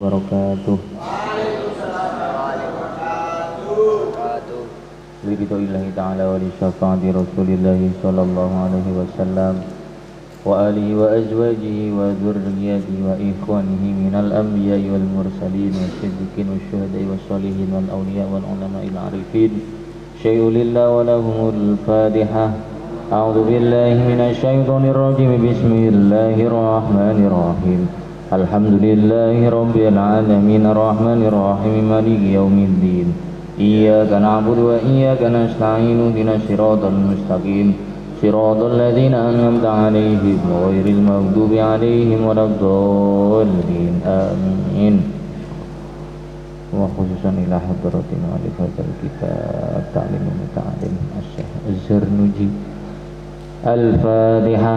wabarakatuh. Liridhoillahi ta'ala wa li syafaati rasulillahi sallallahu alaihi wasallam wa alihi wa azwajihi wa dhurriyyatihi wa ikhwanihi minal anbiya'i wal mursalin wa siddiqin wa syuhada'i wa salihin wal awliya wal ulama'il arifin syai'ulillah wa lahumul fatihah الحمد لله رب العالمين الرحمن الرحيم مالك يوم الدين. إياك نعبد وإياك نستعين اهدنا الصراط المستقيم. صراط الذين أنعمت عليهم غير المغضوب عليهم ولا الضالين. آمين. وخصوصا إلى حضرة مؤلف هذا الكتاب تعليم وتعليم الشيخ الزرنجي الفاتحة.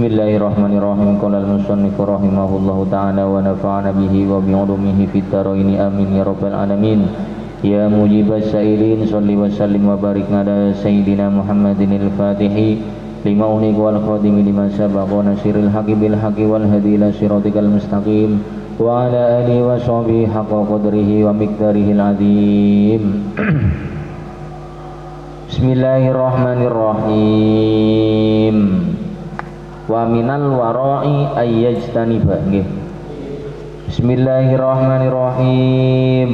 Bismillahirrahmanirrahim. Qala al-musannif rahimahullahu ta'ala wa nafa'ana bihi wa bi'ulumihi fid dharain amin ya rabbal alamin. Ya mujibas sa'ilin salli wa sallim wa barik ala sayyidina Muhammadin al-Fatihi. Lima unik wal khadim lima sabaqa nasiril haqi bil haqi wal hadi ila siratikal mustaqim. Wa ala alihi wa sahbihi haqqa qadrihi wa miqdarihi al-azim Bismillahirrahmanirrahim wa minal warai ayyajtaniba. Nggih. Bismillahirrahmanirrahim.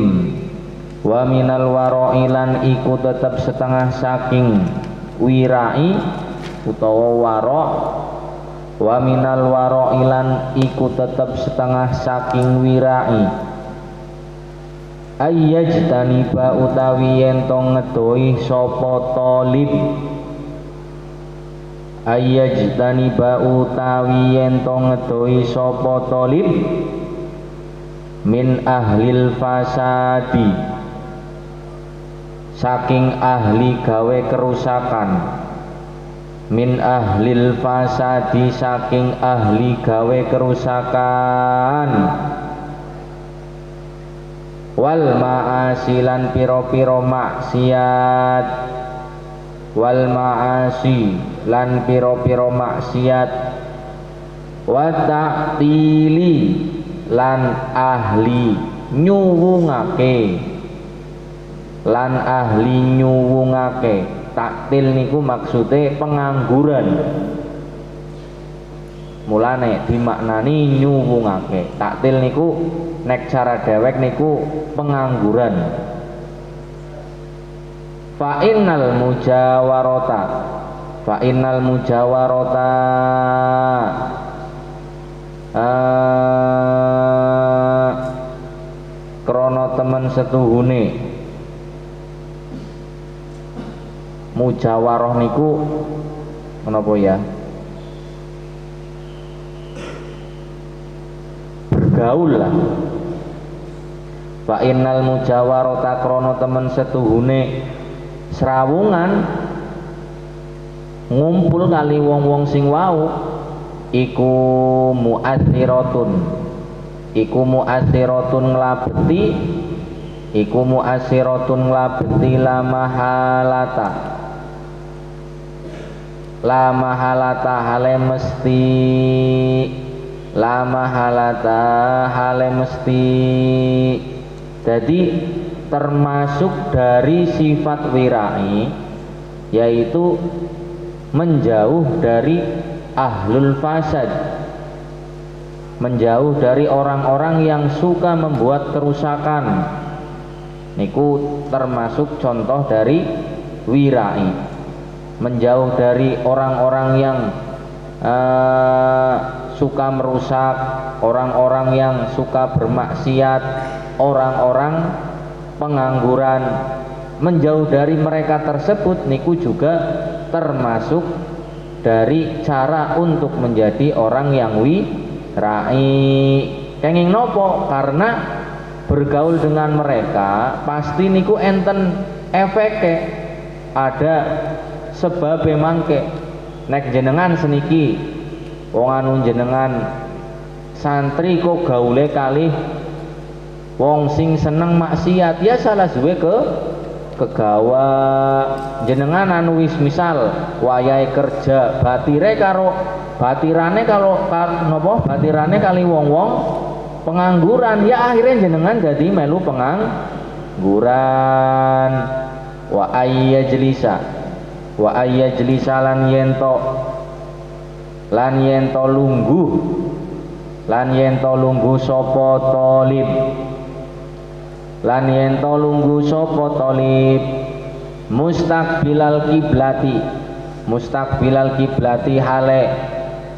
Wa minal warai lan iku tetep setengah saking wirai utawa waro wa minal warai lan iku tetep setengah saking wirai. Ayyajtaniba utawi yen to ngedoi sapa talib ayyajtaniba utawi yen to ngedoi sapa talib min ahlil fasadi. Saking ahli gawe kerusakan. Min ahlil fasadi saking ahli gawe kerusakan. Wal ma'asilan piro-piro maksiat wal ma'asi lan piro-piro maksiat wa ta'tili lan ahli nyuwungake lan ahli nyuwungake. Taktil niku maksude pengangguran. Mulane dimaknani nyuwungake. Taktil niku nek cara dewek niku pengangguran fa innal mujawarata fa innal mujawarata uh, krono temen setuhune. Mujawarah niku menapa ya? Bergaul lah. Fa innal mujawarata krono temen setuhune serawungan ngumpul kali wong-wong sing wau iku mu'athiratun iku mu'athiratun nglabeti iku mu'athiratun nglabeti la mahalata. La mahalata hale mesti la mahalata hale mesti. Jadi termasuk dari sifat wirai yaitu menjauh dari ahlul fasad. Menjauh dari orang-orang yang suka membuat kerusakan. Niku termasuk contoh dari wirai. Menjauh dari orang-orang yang uh, suka merusak orang-orang yang suka bermaksiat orang-orang pengangguran menjauh dari mereka tersebut niku juga termasuk dari cara untuk menjadi orang yang wirai kenging nopo? Karena bergaul dengan mereka pasti niku enten efeke. Ada sebab mangke. Nek jenengan seniki wong anu jenengan santri kok gaule kali wong sing seneng maksiat ya salah suwe ke kegawa jenengan anu wis misal wayahe kerja batire karo batirane kalau kar, nopo batirane kali wong-wong pengangguran. Ya akhirnya jenengan jadi melu pengangguran. Wa ayya jelisa wa ayya jelisa lan yento lan yento lungguh lan yento lungguh sopo tolib lan yento lungguh sopo tolib mustaqbilal kiblati. Mustaqbilal kiblati hale.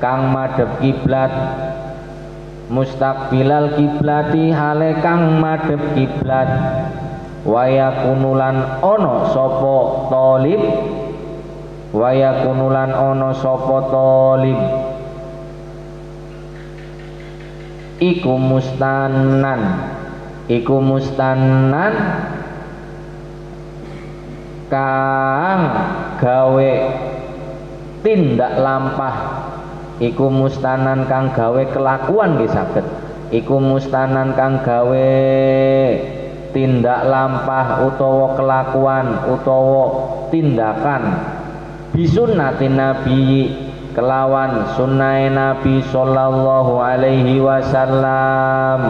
Kang madhep kiblat. Mustaqbilal kiblati hale kang madhep kiblat. Waya kunulan ono sopo tolib waya kunulan ono sopo tolib iku mustanan iku mustanan kang gawe tindak lampah. Iku mustanan kang gawe kelakuan nggih saged. Iku mustanan kang gawe tindak lampah utawa kelakuan utawa tindakan. Bisunnatin nabi kelawan sunnah nabi sallallahu alaihi wasallam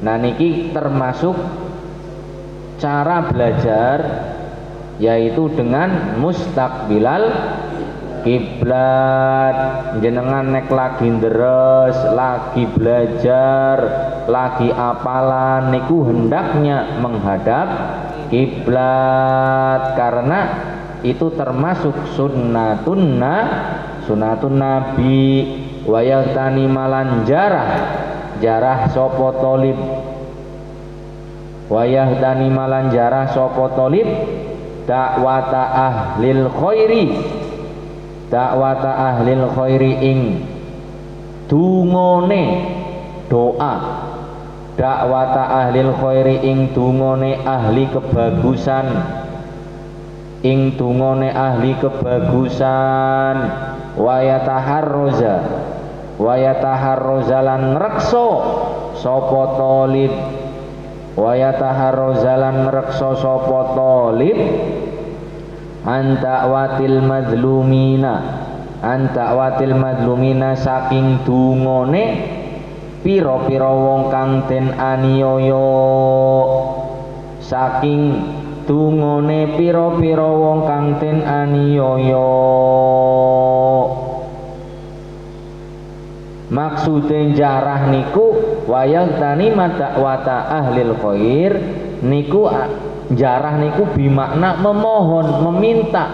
nah niki termasuk cara belajar yaitu dengan mustakbilal kiblat. Jenengan nek lagi deres lagi belajar lagi apalan niku hendaknya menghadap kiblat. Karena itu termasuk sunnatun sunnatun nabi. Wayatani malan jarah sopo tolib. Wayahdani malan jarah sopo tolib. Dakwata ahlil khairi. Dakwata ahlil khairi ing dungone doa. Dakwata ahlil khairi ing dungone ahli kebagusan. Ing dungone ahli kebagusan. Wayataharroza wayataharroza lan rekso sopo tolib wayataharroza lan rekso sopo tolib anta watil madlumina. Anta watil madlumina saking dungone piro-piro wong kang den aniaya. Saking dungone piro-piro wong kang den aniaya maksude jarah niku wayang tani mata wata ahlil khair niku jarah niku bimakna memohon meminta.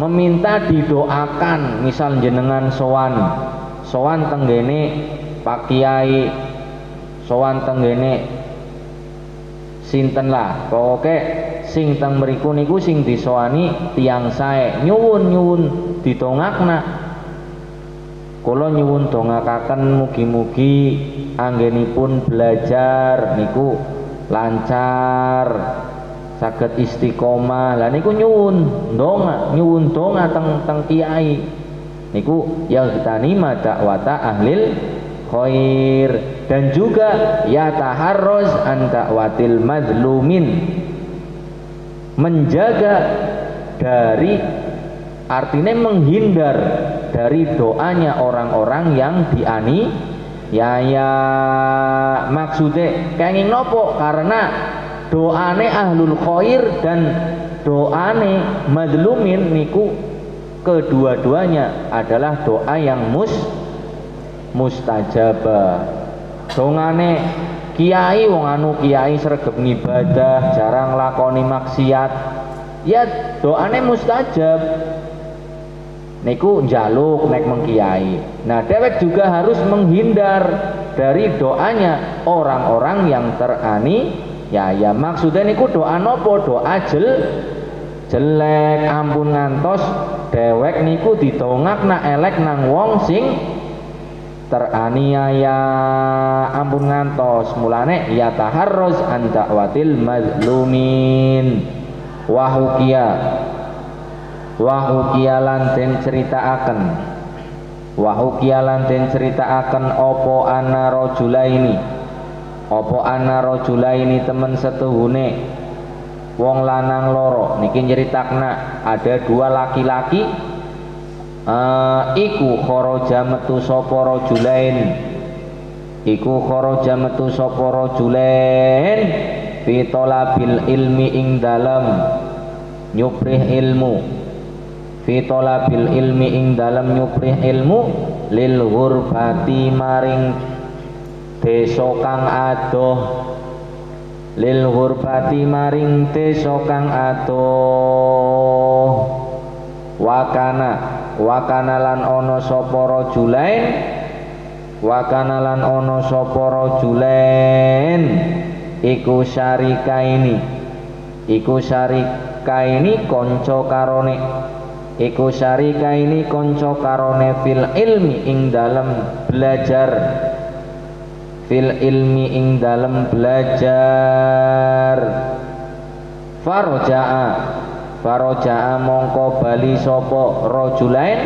Meminta didoakan misal jenengan sowan sowan tenggene Pak Kiai sowan tenggene sinten lah pokoke sing teng mriku niku sing disowani tiang sae nyuwun nyuwun ditongakna kula nyuwun dongakaken mugi-mugi anggenipun belajar niku lancar saged istiqomah. Lah niku nyuwun donga nyuwun donga teng teng kiai. Niku ya tanima dakwata ahlil khair. Dan juga ya taharruz an dakwatil madlumin. Menjaga dari artinya menghindar dari doanya orang-orang yang diani. Ya ya maksudnya kenging nopo? Karena doane ahlul khair dan doane madlumin niku kedua-duanya adalah doa yang mus mustajabah dongane kiai wong anu kiai sregep ngibadah jarang lakoni maksiat. Ya doane mustajab niku jaluk nek mengkiai nah dewek juga harus menghindar dari doanya orang-orang yang terani. Ya ya maksudnya niku doa nopo? Doa jel jelek ampun ngantos. Dewek niku ditongak na elek nang wong sing teraniaya ampun ngantos. Mulane ya taharruz an mazlumin. Wahukia wahukia lan den ceritaaken wahukia den ceritaaken opo ana rajulaini? Opo ana rajulaini temen setuhune? Wong lanang loro. Niki nyeritakna ada dua laki-laki uh, iku kharaja metu sapa rajulain. Iku kharaja metu sapa rajulain fi talabil ilmi ing dalam nyuprih ilmu fi talabil ilmi ing dalam nyuprih ilmu lil ghurbati maring desa kang adoh. Lil ghurbati maring desa kang adoh. Wakana wakana lan ono sapa rajulain wakana lan ono rajulain iku syarika ini. Iku syarika ini kanca karone iku syarika ini kanca karone fil ilmi ing dalam belajar. Fil ilmi ing dalam belajar. Faroja'a. Faroja'a mongko bali sopo rojulain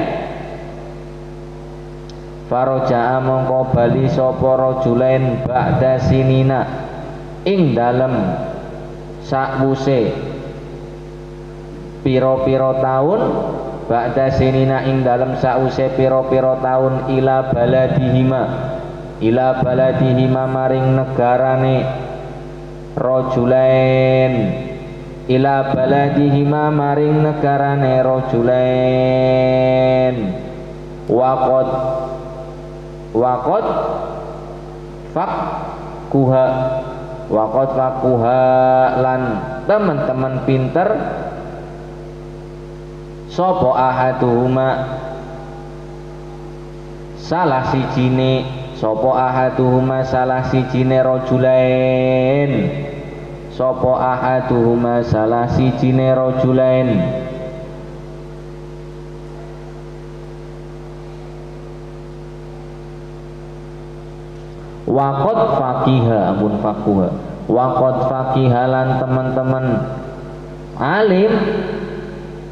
Faroja'a mongko bali sopo rojulain Ba'da sinina Ing dalem Sakwuse. Piro-piro tahun Ba'da sinina ing dalem sakwuse piro-piro tahun Ila baladihima. Ila baladihima maring negarane Rojulain. Ila baladihima maring negarane rajulain waqad. Waqad. Kuha waqad kuha lan teman-teman pinter sapa ahaduhuma? Salah sijine. Sapa ahaduhuma? Salah sijine rajulain Sopo ahaduhuma? Salah sijine rajulain Wakot fakiha ampun fakuha Wakot fakiha lan teman-teman. Alim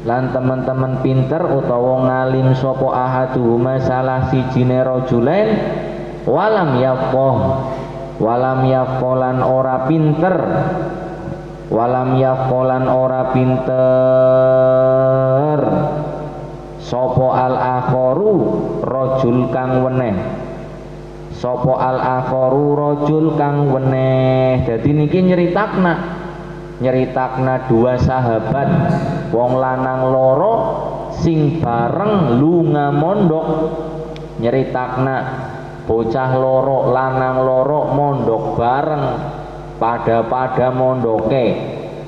lan teman-teman pinter utawa ngalim sopo ahaduhuma salah sijine rajulain walam yaqoh walam yakolan ora pinter walam yakolan ora pinter. Sopo al akhoru rojul kang weneh? Sopo al akhoru rojul kang weneh? Jadi niki nyeritakna nyeritakna dua sahabat wong lanang loro sing bareng lunga mondok. Nyeritakna bocah loro lanang loro mondok bareng pada-pada mondoke.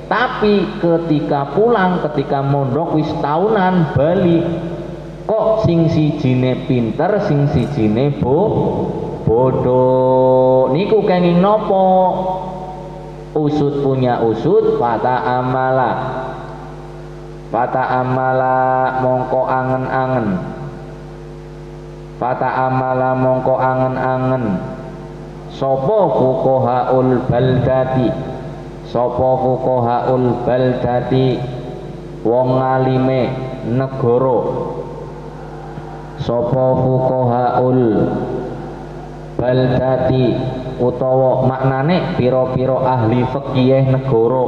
Tapi ketika pulang ketika mondok wis tahunan balik kok sing sijine pinter sing sijine bo bodoh niku kenging nopo usut punya usut fata amala. Fata amala mongko angen-angen. Fata amala mongko angen-angen. Sopo fukohaul baldati? Sopo fukohaul baldati? Wong ngalime negoro Sopo fukohaul baldati utawa maknane piro-piro ahli fikih negoro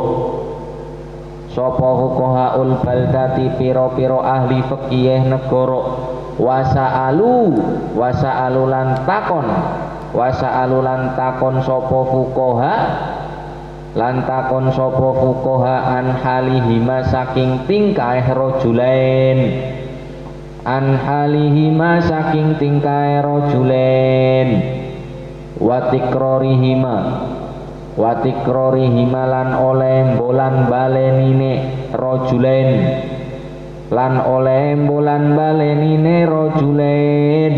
Sopo fukohaul baldati piro-piro ahli fikih negoro wasa'alu wasa'alu lan takon. Wasa'alu lan takon sapa fuqaha lan takon sapa an halihima saking tingkah rajulain. An halihima saking tingkah rajulain watikrorihima watikrorihima lan oleh bolan balenine rajulain lan oleh bulan balenine rajulain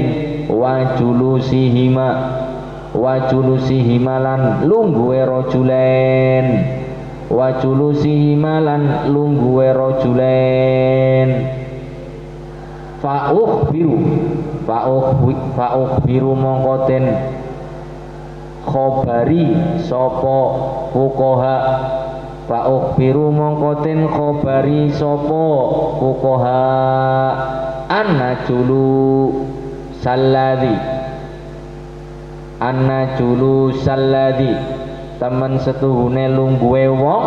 wa julusihima. Wa julusihima lan lungguhe rajulain wa julusihima lan lungguhe rajulain fa ukhbiru fa'uh biru mongkoten khobari sopo fukoha fa'uh biru mongkoten khobari anna julu salladhi. Anna julu salladhi. Temen setuhune lungguwe wong.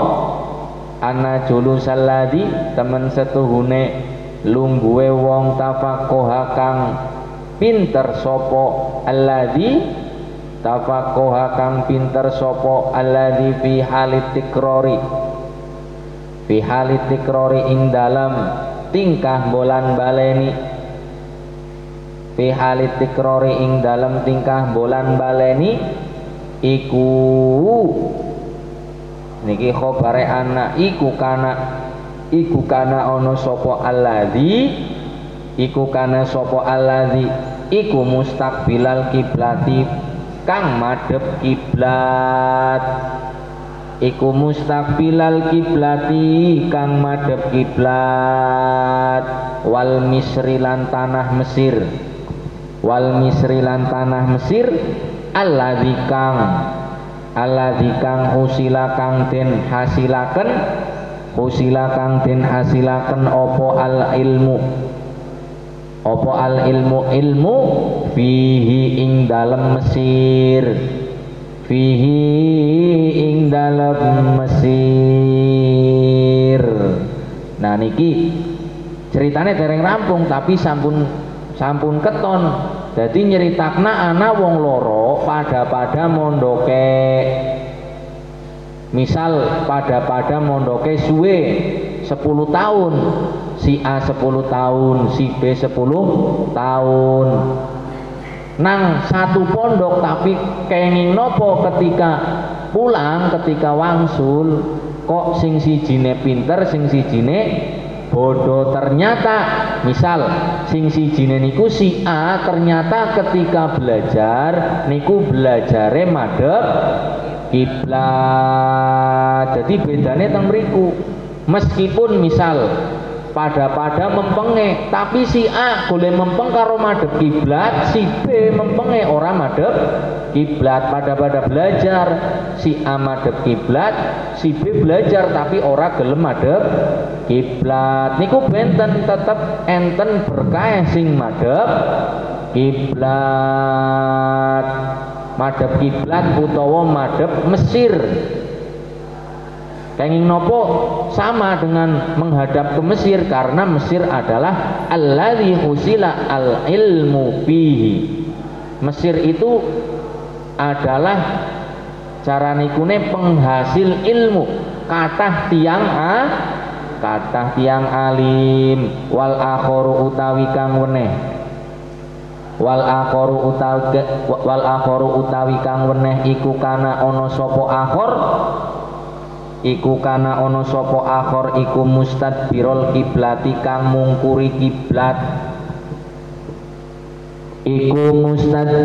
Anna julu salladhi. Temen setuhune lungguwe wong tafakoha kang pinter sopo alladhi tafakoha kang pinter sopo alladhi fi halit tikrori fi ing dalam tingkah bolan baleni. Fi halit tikrori ing dalam tingkah bolan baleni iku niki khobare anak iku kana iku kana ono sopo alladhi iku kana sopo alladhi iku mustakbilal kiblati kang madhep kiblat. Iku mustakbilal kiblati kang madhep kiblat. Wal misri lan tanah Mesir. Wal misri lan tanah Mesir alladzi kang alladzi kang husila kang den hasilaken husila kang den hasilaken opo al ilmu apa al ilmu ilmu? Fihi ing dalam Mesir. Fihi ing dalam Mesir. Nah niki ceritanya dereng rampung tapi sampun sampun keton. Jadi nyeritakna anak wong loro pada pada mondoke misal pada pada mondoke suwe 10 tahun si A 10 tahun, si B 10 tahun. Nang satu pondok tapi kenging nopo ketika pulang, ketika wangsul, kok sing si jine pinter, sing si jine bodoh? Ternyata misal sing si jine niku si A ternyata ketika belajar niku belajare madep kiblat. Jadi bedanya teng mriku. Meskipun misal pada-pada mempenge tapi si A boleh mempeng karo madep kiblat si B mempenge orang madep kiblat. Pada-pada belajar si A madep kiblat si B belajar tapi orang gelem madep kiblat. Niku benten tetep enten berkah sing madep kiblat. Madep kiblat utawa madep Mesir Kenging nopo sama dengan menghadap ke Mesir karena Mesir adalah alladzi husila al ilmu fihi. Mesir itu adalah cara nikune penghasil ilmu kata tiang a kata tiang alim wal akhoru utawi kang weneh wal akhoru utawi wal akhoru utawi kang weneh iku kana ono sopo akhor iku kana ono sopo akhor iku birol kiblati kang mungkuri kiblat. Iku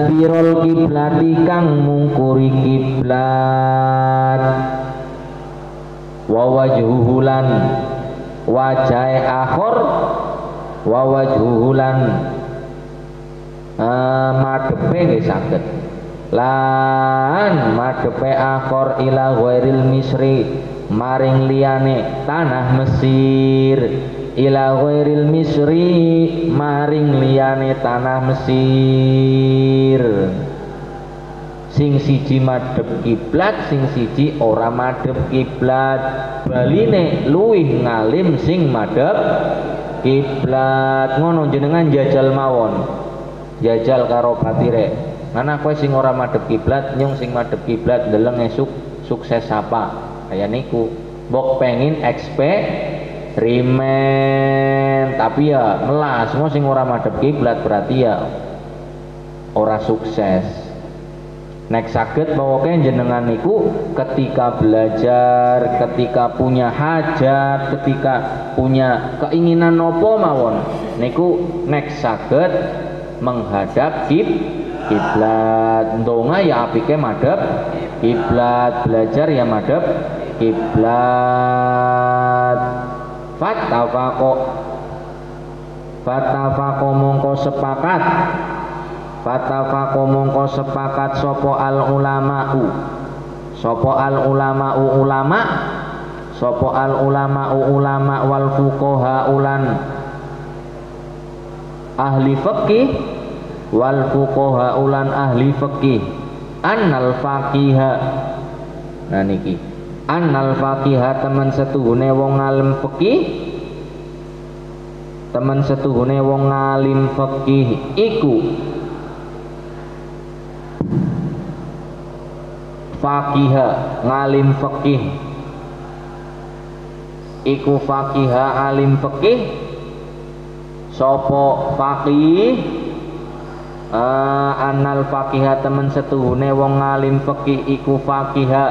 birol kiblati kang mungkuri kiblat. Wa wajai akhor wa wajhulan uh, madepe nggih lan madepe akor ila ghairil misri maring liyane tanah Mesir. Ila ghairil misri maring liyane tanah Mesir. Sing siji madhep kiblat sing siji ora madhep kiblat. Baline luwih ngalim sing madhep kiblat. Ngono jenengan jajal mawon. Jajal karo batire karena kue sing ora madep kiblat nyung sing madep kiblat deleng esuk sukses apa kayak niku. Bok pengin eksperimen. Tapi ya melas. Semua sing ora madep kiblat berarti ya ora sukses. Nek sakit pokoknya jenengan niku ketika belajar, ketika punya hajat, ketika punya keinginan nopo mawon, niku nek sakit menghadap kib kiblat. Ndonga ya apike madhep. Kiblat. Belajar ya madhep. Kiblat. Fattafaqo fatafaqo mongko sepakat. Fatafaqo mongko sepakat sopo al ulama'u. Sopo al ulama'u ulama. Sopo al ulama'u ulama wal fuqaha ulan. Ahli fikih wal fuqaha ulan ahli fikih annal faqiha. Nah niki. Annal faqiha teman setuhune wong alim fikih teman setuhune wong ngalim fikih iku fakiha ngalim fikih iku fakiha alim fikih sopo fakih uh, anal fakiha temen setuhune wong ngalim fikih iku fakiha.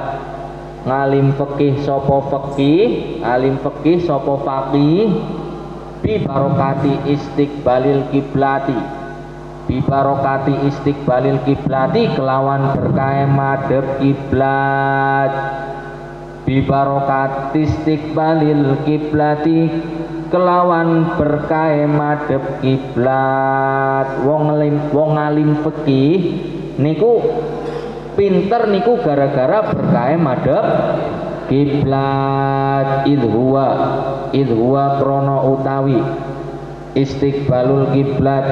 Ngalim fikih sopo fikih alim fikih sopo fakih bi barokati istiqbalil kiblati. Bi barokati istiqbalil kiblati kelawan berkah madhep kiblat. Bi barokati istiqbalil kiblati kelawan berkah madhep kiblat. Wong alim wong alim fikih niku pinter niku gara-gara berkah madhep kiblat. Idhuwa idhuwa krono utawi istiqbalul kiblat.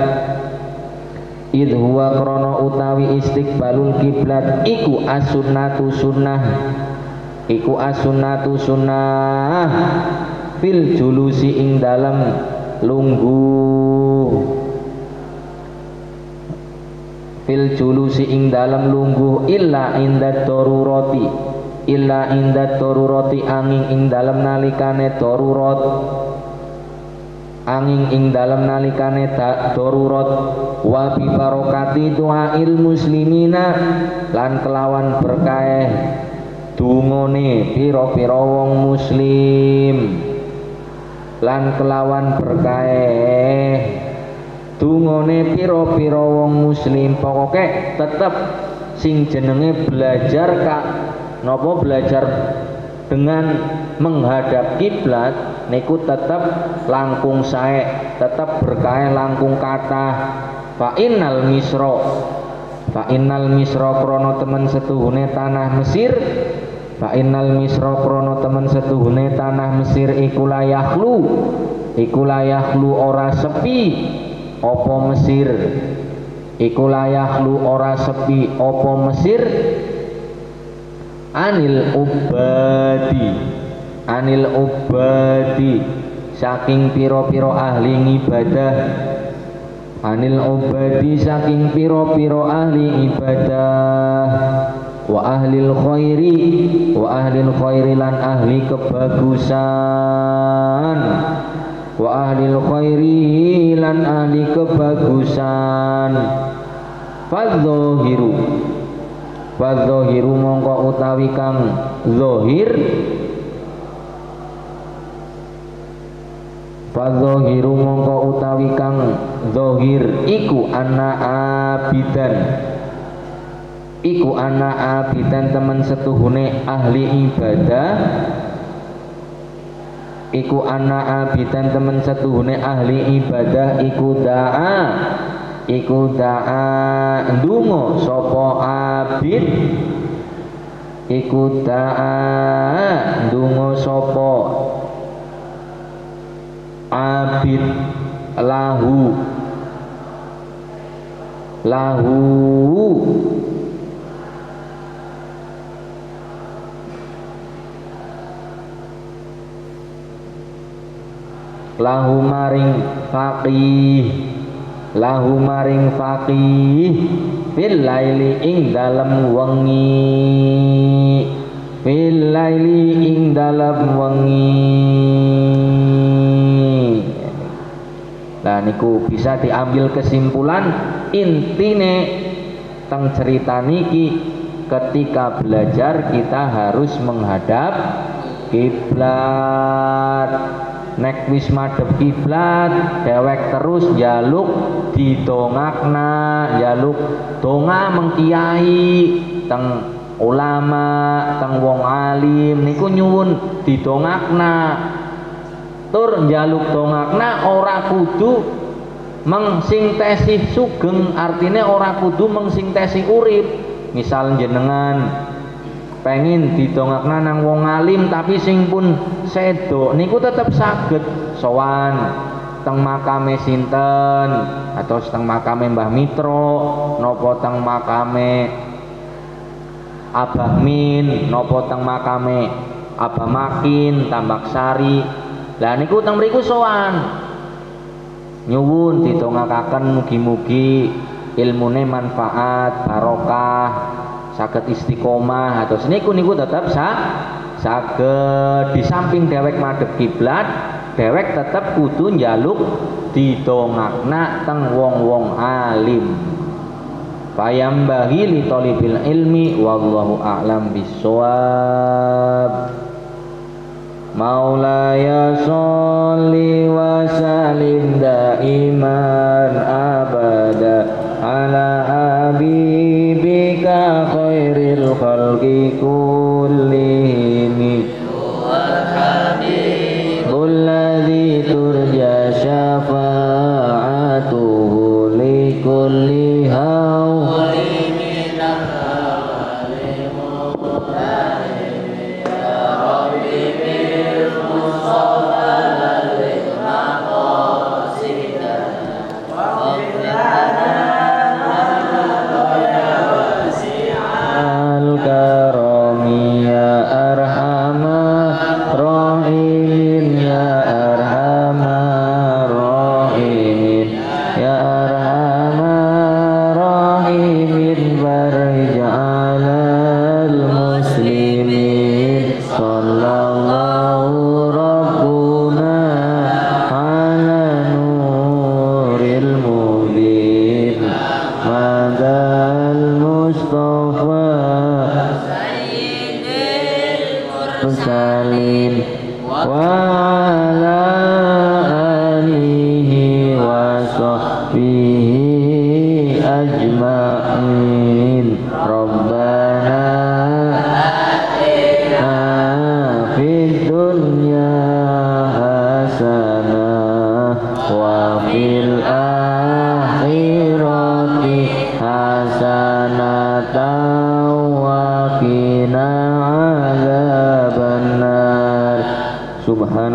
Idhuwa krono utawi istiqbalul kiblat. Iku asunatu sunnah. Iku asunatu sunnah fil julusi ing dalam lungguh fil julusi ing dalam lungguh illa inda roti illa inda darurati angin ing dalem nalikane darurat angin ing dalem nalikane darurat wa bi barokati du'ail muslimina lan kelawan berkah dungone pira-pira wong muslim lan kelawan berkah dungone pira-pira wong muslim pokoke tetep sing jenenge belajar kak nopo belajar dengan menghadap kiblat niku tetap langkung sae tetap berkah langkung kata fa innal misro fa innal misro krono temen setuhune tanah Mesir fa innal misro krono temen setuhune tanah Mesir iku layahlu iku layahlu ora sepi. Opo Mesir? Iku layahlu ora sepi. Opo Mesir? Anil ubadi. Anil ubadi. Saking piro-piro ahli ibadah anil ubadi saking piro-piro ahli ibadah wa ahlil khairi wa ahlil khairi lan ahli kebagusan. Wa ahlil khairi lan ahli kebagusan. Fadzohiru. Fadzohiru mongko utawi kang zohir. Fadzohiru mongko utawi kang zohir Iku anak abidan Iku anak abidan teman setuhune ahli ibadah. Iku anak abidan teman setuhune ahli ibadah. Iku da'a. Iku da'a. Ndungo sopo abid? Iku da'a. Ndungo sopo abid? Lahu. Lahu lahu maring faqih. Lahu maring faqih. Fil laili ing dalem wengi. Fil laili ing dalem wengi. Nah niku bisa diambil kesimpulan intine teng cerita niki ketika belajar kita harus menghadap kiblat nek wis madhep kiblat dewek terus jaluk didongakna jaluk donga mengkiai teng ulama teng wong alim niku nyuwun didongakna. Tur jaluk dongakna ora kudu mengsintesi sugeng artinya ora kudu mengsintesi urip. Misal jenengan pengen didongakna nang wong alim tapi sing pun sedo niku tetep saged. Sowan teng makame sinten? Atau teng makame Mbah Mitro? Nopo teng makame Abah Min? Nopo teng makame Abah Makin? Tambak Sari? Lah niku teng mriku sowan. Nyuwun ditongakaken mugi-mugi ilmune manfaat barokah saged istiqomah atau seniku niku tetap sa saged. Di samping dewek madhep kiblat dewek tetap kudu njaluk didongakna teng wong-wong alim. Fayambahi li talibil ilmi wallahu a'lam bissawab. Maulaya sholli wa salim daiman abada ala khairil Salim wa